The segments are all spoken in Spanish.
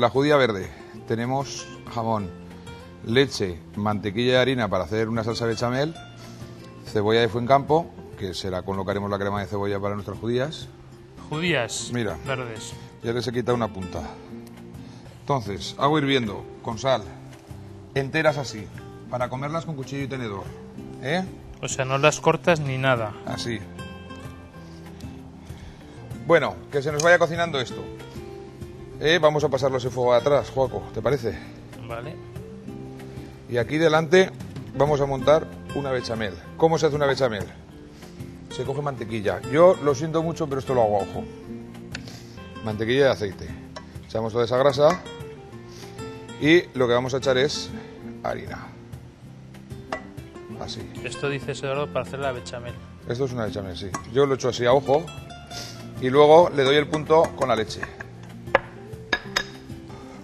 La judía verde. Tenemos jamón, leche, mantequilla y harina para hacer una salsa bechamel, cebolla de fuencampo, que será con lo que haremos la crema de cebolla para nuestras judías. Judías Mira. verdes. Ya les he quitado una punta. Entonces, agua hirviendo, con sal, enteras así, para comerlas con cuchillo y tenedor. ¿Eh? O sea, no las cortas ni nada. Así. Bueno, que se nos vaya cocinando esto. ¿Eh? Vamos a pasarlo ese fuego de atrás, Joaco, ¿te parece? Vale. Y aquí delante vamos a montar una bechamel. ¿Cómo se hace una bechamel? Se coge mantequilla. Yo lo siento mucho, pero esto lo hago a ojo. Mantequilla y aceite. Echamos toda esa grasa y lo que vamos a echar es harina. Así. Esto dice Eduardo para hacer la bechamel. Esto es una bechamel, sí. Yo lo echo así a ojo y luego le doy el punto con la leche.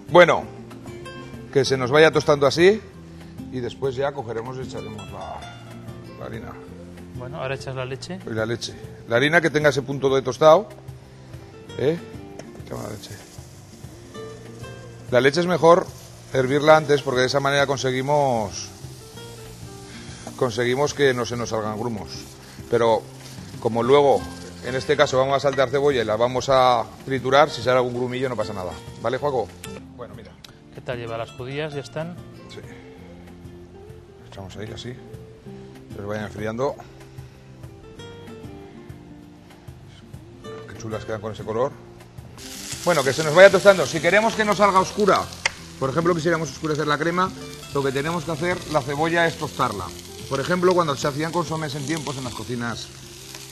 Bueno, que se nos vaya tostando así y después ya cogeremos y echaremos la, la harina Bueno, ahora echas la leche. y la leche. La harina que tenga ese punto de tostado. ¿Eh? Echamos la leche. La leche es mejor hervirla antes porque de esa manera conseguimos conseguimos que no se nos salgan grumos. Pero como luego en este caso vamos a saltear cebolla y la vamos a triturar, si sale algún grumillo no pasa nada. ¿Vale, Juaco? Bueno, mira. ¿Qué tal lleva las judías? ¿Ya están? Sí. Echamos ahí así. Se vayan enfriando. Qué chulas quedan con ese color. Bueno, que se nos vaya tostando. Si queremos que no salga oscura, por ejemplo, quisiéramos oscurecer la crema, lo que tenemos que hacer, la cebolla, es tostarla. Por ejemplo, cuando se hacían consomés en tiempos en las cocinas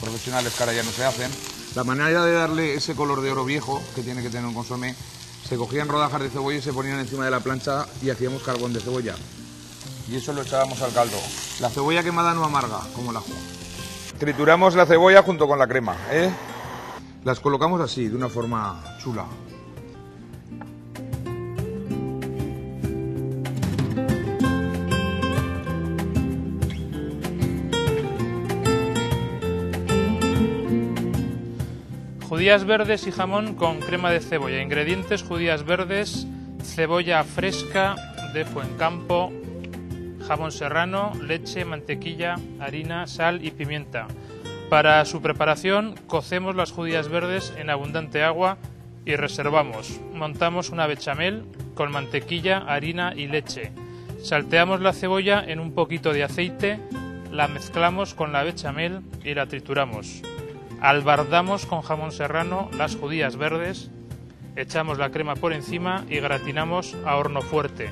profesionales que ahora ya no se hacen, la manera de darle ese color de oro viejo que tiene que tener un consomé, se cogían rodajas de cebolla y se ponían encima de la plancha y hacíamos carbón de cebolla. Y eso lo echábamos al caldo. La cebolla quemada no amarga, como el ajo. Trituramos la cebolla junto con la crema, ¿eh? Las colocamos así, de una forma chula. Judías verdes y jamón con crema de cebolla. Ingredientes: judías verdes, cebolla fresca de Fuencampo, jamón serrano, leche, mantequilla, harina, sal y pimienta. Para su preparación, cocemos las judías verdes en abundante agua y reservamos. Montamos una bechamel con mantequilla, harina y leche. Salteamos la cebolla en un poquito de aceite, la mezclamos con la bechamel y la trituramos. Albardamos con jamón serrano las judías verdes, echamos la crema por encima y gratinamos a horno fuerte.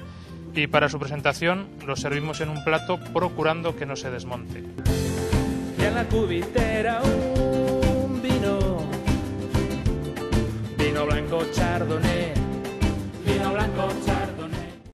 Y para su presentación lo servimos en un plato procurando que no se desmonte. Y en la cubitera un vino, vino blanco chardonnay.